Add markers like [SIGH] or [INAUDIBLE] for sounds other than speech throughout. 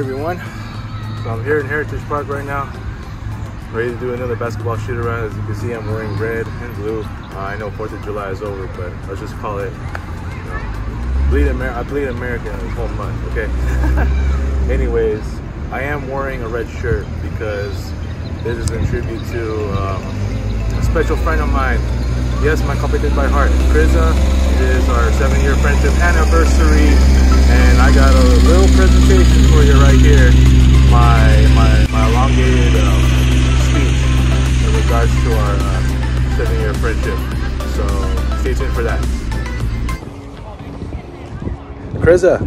Everyone, so I'm here in Heritage Park right now, ready to do another basketball shoot around. As you can see, I'm wearing red and blue. Uh, I know 4th of July is over, but let's just call it, you know, bleed Amer I bleed American this whole month, okay? [LAUGHS] Anyways, I am wearing a red shirt because this is in tribute to um, a special friend of mine. Yes, my kapatid by heart, Kriza. Is our seven year friendship anniversary and I got a little presentation for you right here. My my, my elongated um, speech in regards to our uh, seven-year friendship. So stay tuned for that. Kriza,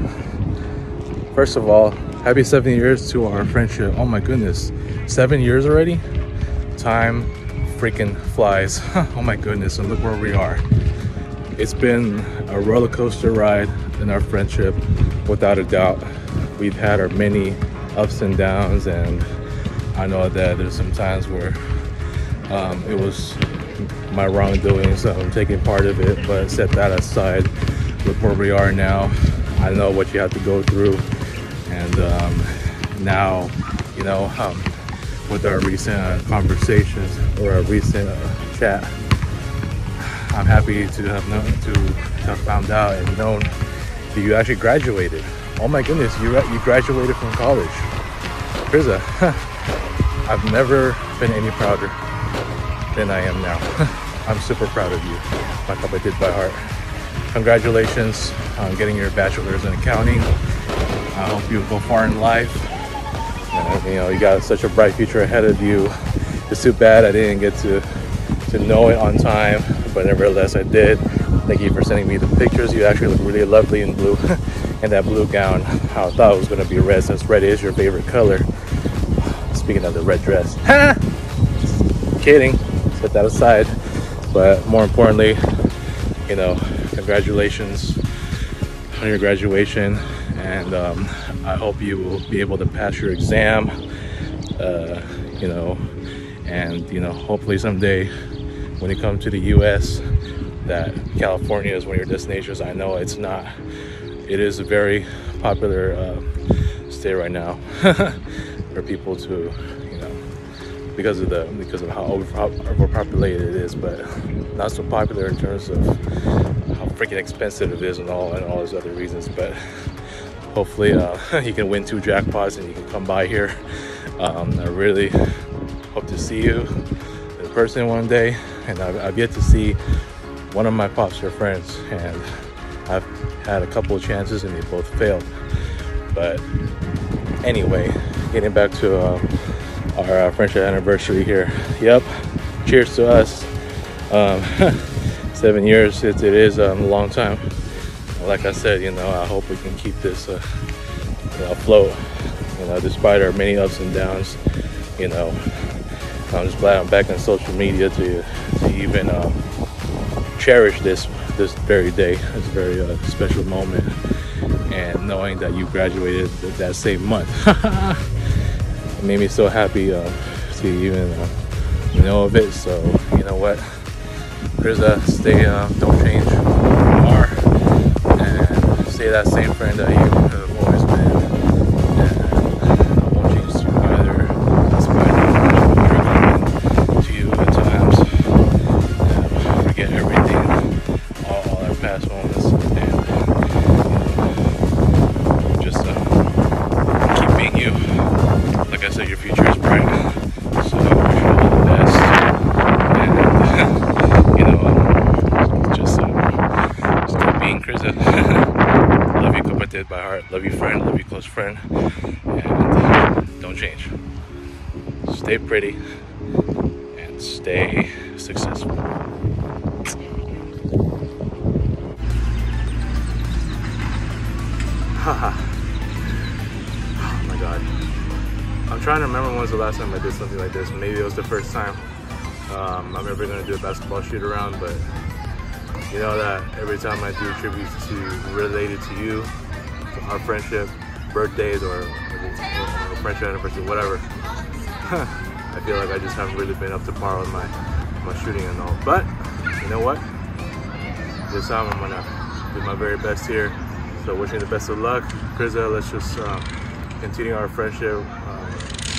first of all, happy seven years to our friendship. Oh my goodness, seven years already? Time freaking flies. [LAUGHS] oh my goodness, and look where we are. It's been a roller coaster ride in our friendship, without a doubt. We've had our many ups and downs, and I know that there's some times where um, it was my wrongdoing, so I'm taking part of it. But set that aside, look where we are now. I know what you have to go through, and um, now, you know, um, with our recent uh, conversations or our recent uh, chat, I'm happy to have known to have found out and known that you actually graduated. Oh my goodness, you you graduated from college. Kriza, [LAUGHS] I've never been any prouder than I am now. [LAUGHS] I'm super proud of you, like I did by heart. Congratulations on getting your bachelor's in accounting. I hope you go far in life. And, you know, you got such a bright future ahead of you. It's too bad I didn't get to to know it on time, but nevertheless I did. Thank you for sending me the pictures. You actually look really lovely in blue. [LAUGHS] in that blue gown. I thought it was gonna be red since red is your favorite color. Speaking of the red dress. [LAUGHS] Kidding. Set that aside. But more importantly, you know, congratulations on your graduation. And um, I hope you will be able to pass your exam. Uh, you know, and you know, hopefully someday when you come to the US, that California is one of your destinations. I know it's not. It is a very popular uh, state right now [LAUGHS] for people to, you know, because of the because of how overpopulated it is, but not so popular in terms of how freaking expensive it is and all and all those other reasons. But hopefully, uh, [LAUGHS] you can win two jackpots and you can come by here. Um, I really hope to see you in person one day, and I've, I've yet to see one of my pops are friends and I've had a couple of chances and they both failed. But anyway, getting back to uh, our uh, friendship anniversary here. Yep, cheers to us. Um, [LAUGHS] seven years, it, it is um, a long time. Like I said, you know, I hope we can keep this uh, you know, afloat. You know, despite our many ups and downs, you know, I'm just glad I'm back on social media to to even um, cherish this this very day. It's a very uh, special moment, and knowing that you graduated that same month, [LAUGHS] it made me so happy uh, to even uh, know of it. So you know what, Kriza, stay, uh, don't change, you are, and stay that same friend that you Love you, close friend. And don't change. Stay pretty and stay successful. Haha. [LAUGHS] oh my god. I'm trying to remember when was the last time I did something like this. Maybe it was the first time. Um, I'm never gonna do a basketball shoot around, but you know that every time I do tributes to related to you, our friendship, birthdays or, or friendship anniversary, whatever. [LAUGHS] I feel like I just haven't really been up to par with my my shooting and all. But you know what? This time I'm gonna do my very best here. So wishing the best of luck, Kriza. Let's just um, continuing our friendship. Um,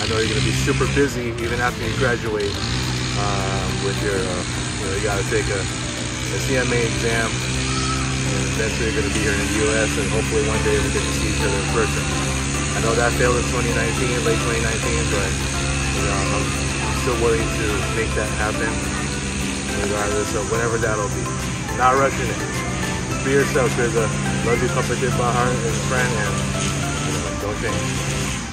I know you're gonna be super busy even after you graduate um, with your, uh, you know, you gotta take a, a CMA exam eventually you're gonna be here in the US and hopefully one day we get to see each other in person. I know that failed in 2019, late 2019, but you know, I'm, still willing to make that happen regardless of whenever that'll be. Not rushing it. Be yourself, Kriza. Uh, love you, Papa Puppet by heart and friend, and you know, don't change.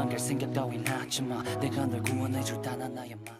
망갈 생각 따윈 하지마 내가 널 구원해줄 단 하나의 말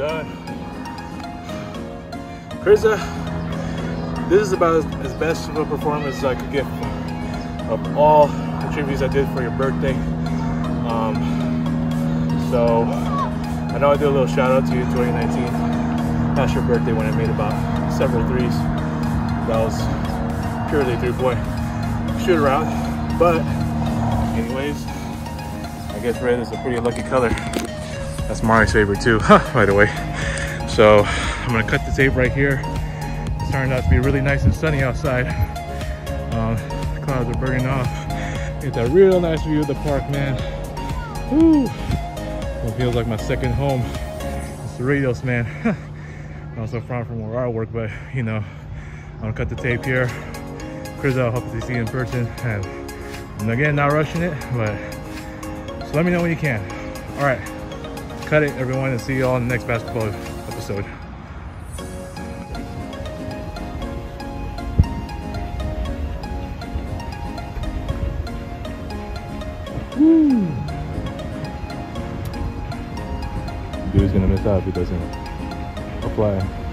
done. Kriza, this is about as, best of a performance as I could get of all the tributes I did for your birthday. Um, so I know I did a little shout out to you in 2019, past your birthday when I made about several threes. That was purely three point shoot around. But anyways, I guess red is a pretty lucky color. That's my favorite too, [LAUGHS] by the way. So I'm gonna cut the tape right here. It's turned out to be really nice and sunny outside. Um, clouds are burning off. Get that real nice view of the park, man. Woo! It feels like my second home. It's the man. [LAUGHS] also far from where I work, but you know, I'm gonna cut the tape here. Chris, I'll hope to see you in person. And again, not rushing it, but so let me know when you can. All right, cut it, everyone, and see you all in the next basketball episode. Woo! Dude's gonna miss out if he doesn't apply.